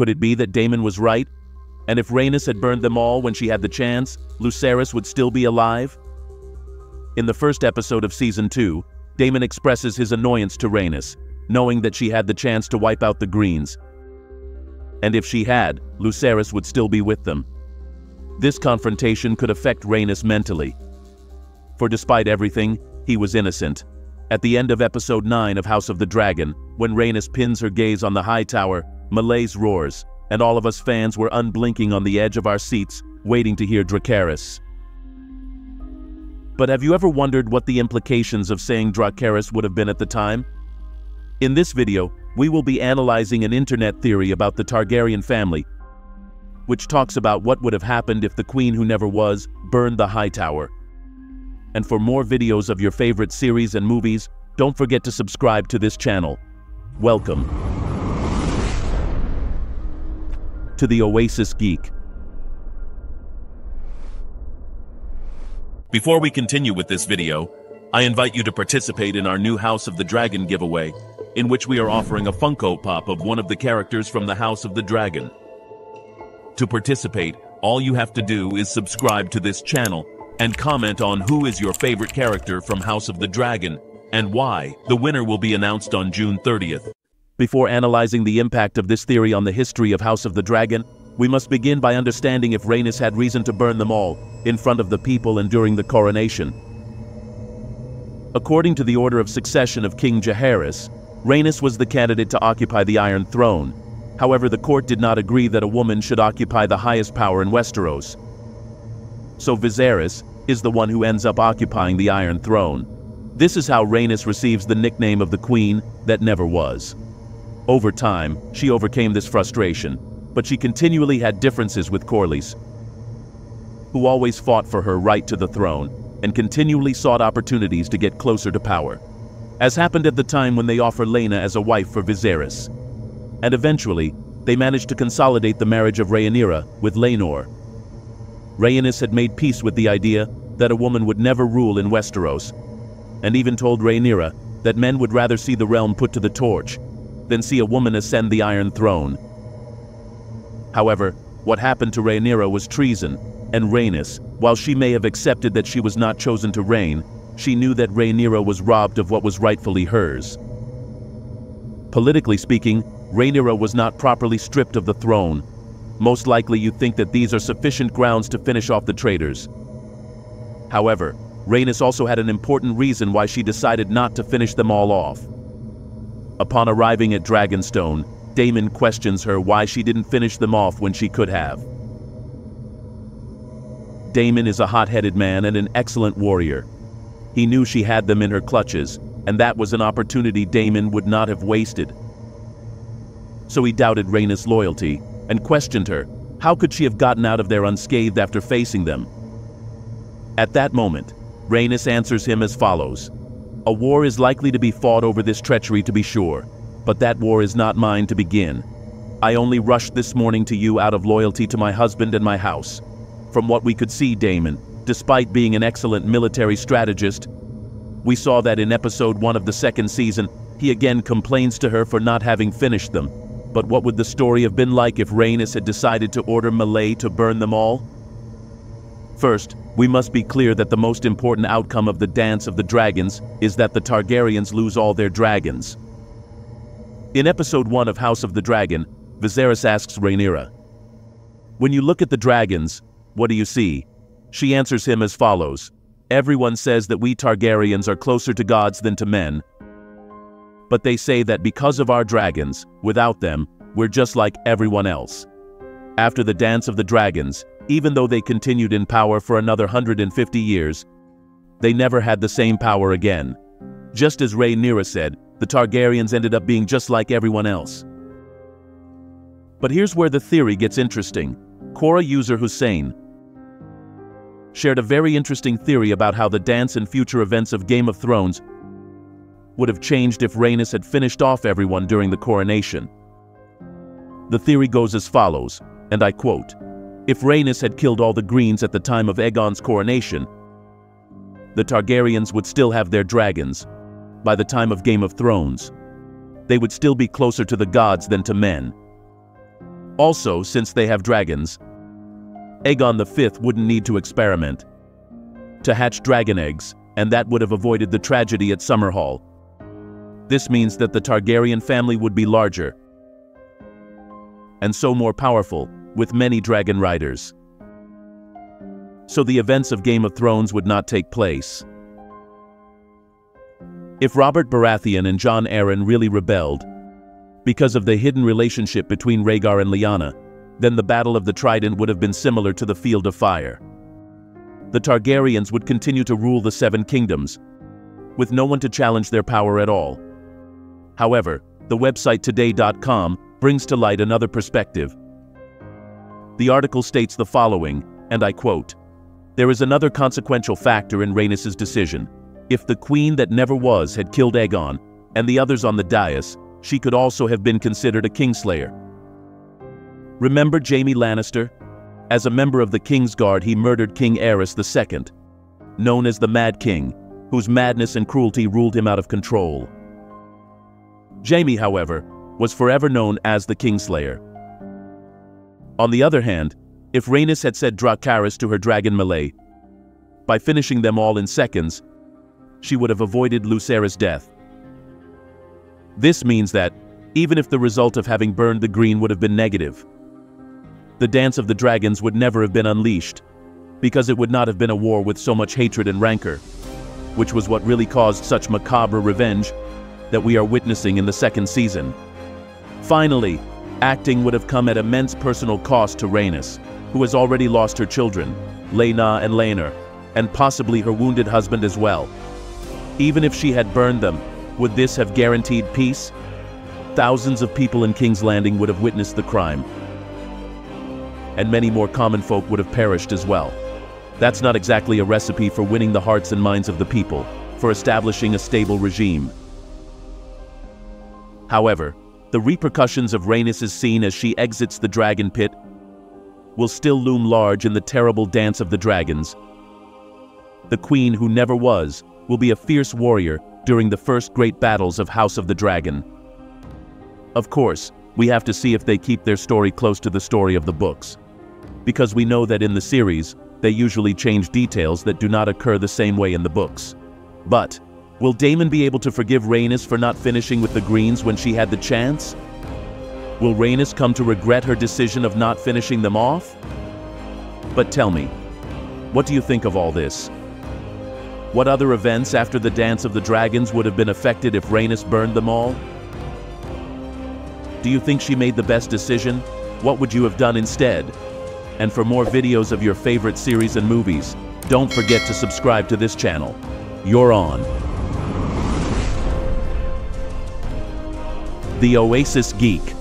Could it be that Daemon was right? And if Rhaenys had burned them all when she had the chance, Lucerys would still be alive? In the first episode of Season 2, Daemon expresses his annoyance to Rhaenys, knowing that she had the chance to wipe out the Greens. And if she had, Lucerys would still be with them. This confrontation could affect Rhaenys mentally. For despite everything, he was innocent. At the end of episode 9 of House of the Dragon, when Rhaenys pins her gaze on the Hightower, Meleys roars, and all of us fans were unblinking on the edge of our seats, waiting to hear Dracarys. But have you ever wondered what the implications of saying Dracarys would have been at the time? In this video, we will be analyzing an internet theory about the Targaryen family, which talks about what would have happened if the queen who never was burned the Hightower. And for more videos of your favorite series and movies, don't forget to subscribe to this channel. Welcome to the Oasis Geek. Before we continue with this video, I invite you to participate in our new House of the Dragon giveaway, in which we are offering a Funko Pop of one of the characters from the House of the Dragon. To participate, all you have to do is subscribe to this channel and comment on who is your favorite character from House of the Dragon and why. The winner will be announced on June 30th. Before analyzing the impact of this theory on the history of House of the Dragon, we must begin by understanding if Rhaenys had reason to burn them all, in front of the people and during the coronation. According to the order of succession of King Jaehaerys, Rhaenys was the candidate to occupy the Iron Throne. However, the court did not agree that a woman should occupy the highest power in Westeros. So Viserys is the one who ends up occupying the Iron Throne. This is how Rhaenys receives the nickname of the Queen that never was. Over time, she overcame this frustration, but she continually had differences with Corlys, who always fought for her right to the throne and continually sought opportunities to get closer to power, as happened at the time when they offered Laena as a wife for Viserys. And eventually, they managed to consolidate the marriage of Rhaenyra with Laenor. Rhaenys had made peace with the idea that a woman would never rule in Westeros, and even told Rhaenyra that men would rather see the realm put to the torch than see a woman ascend the Iron Throne. However, what happened to Rhaenyra was treason, and Rhaenys, while she may have accepted that she was not chosen to reign, she knew that Rhaenyra was robbed of what was rightfully hers. Politically speaking, Rhaenyra was not properly stripped of the throne. Most likely you think that these are sufficient grounds to finish off the traitors. However, Rhaenys also had an important reason why she decided not to finish them all off. Upon arriving at Dragonstone, Daemon questions her why she didn't finish them off when she could have. Daemon is a hot-headed man and an excellent warrior. He knew she had them in her clutches, and that was an opportunity Daemon would not have wasted. So he doubted Rhaenys' loyalty and questioned her. How could she have gotten out of there unscathed after facing them? At that moment, Rhaenys answers him as follows. A war is likely to be fought over this treachery to be sure, but that war is not mine to begin. I only rushed this morning to you out of loyalty to my husband and my house. From what we could see, Daemon, despite being an excellent military strategist, we saw that in episode 1 of the second season, he again complains to her for not having finished them. But what would the story have been like if Rhaenys had decided to order Meleys to burn them all? First, we must be clear that the most important outcome of the Dance of the Dragons is that the Targaryens lose all their dragons. In episode 1 of House of the Dragon, Viserys asks Rhaenyra, When you look at the dragons, what do you see? She answers him as follows, Everyone says that we Targaryens are closer to gods than to men. But they say that because of our dragons, without them, we're just like everyone else. After the Dance of the Dragons, even though they continued in power for another 150 years, they never had the same power again. Just as Rhaenyra said, the Targaryens ended up being just like everyone else. But here's where the theory gets interesting. Quora user Hussein shared a very interesting theory about how the dance and future events of Game of Thrones would have changed if Rhaenys had finished off everyone during the coronation. The theory goes as follows, and I quote, If Rhaenys had killed all the Greens at the time of Aegon's coronation, the Targaryens would still have their dragons, by the time of Game of Thrones. They would still be closer to the gods than to men. Also, since they have dragons, Aegon V wouldn't need to experiment to hatch dragon eggs, and that would have avoided the tragedy at Summerhall. This means that the Targaryen family would be larger, and so more powerful, with many dragon riders. So the events of Game of Thrones would not take place. If Robert Baratheon and Jon Arryn really rebelled, because of the hidden relationship between Rhaegar and Lyanna, then the Battle of the Trident would have been similar to the Field of Fire. The Targaryens would continue to rule the Seven Kingdoms, with no one to challenge their power at all. However, the website Today.com brings to light another perspective. The article states the following, and I quote, There is another consequential factor in Rhaenys' decision. If the queen that never was had killed Aegon, and the others on the dais, she could also have been considered a kingslayer. Remember Jaime Lannister? As a member of the Kingsguard he murdered King Aerys II, known as the Mad King, whose madness and cruelty ruled him out of control. Jaime, however, was forever known as the Kingslayer. On the other hand, if Rhaenys had said Dracarys to her dragon Meleys, by finishing them all in seconds, she would have avoided Lucerys' death. This means that, even if the result of having burned the green would have been negative, the Dance of the Dragons would never have been unleashed, because it would not have been a war with so much hatred and rancor, which was what really caused such macabre revenge that we are witnessing in the second season. Finally, acting would have come at immense personal cost to Rhaenys, who has already lost her children, Laena and Laenor, and possibly her wounded husband as well. Even if she had burned them, would this have guaranteed peace? Thousands of people in King's Landing would have witnessed the crime. And many more common folk would have perished as well. That's not exactly a recipe for winning the hearts and minds of the people, for establishing a stable regime. However, the repercussions of Rhaenys' scene as she exits the dragon pit will still loom large in the terrible dance of the dragons. The queen who never was will be a fierce warrior during the first great battles of House of the Dragon. Of course, we have to see if they keep their story close to the story of the books. Because we know that in the series, they usually change details that do not occur the same way in the books. But, will Daemon be able to forgive Rhaenys for not finishing with the Greens when she had the chance? Will Rhaenys come to regret her decision of not finishing them off? But tell me, what do you think of all this? What other events after the Dance of the Dragons would have been affected if Rhaenys burned them all? Do you think she made the best decision? What would you have done instead? And for more videos of your favorite series and movies, don't forget to subscribe to this channel. You're on. The Oasis Geek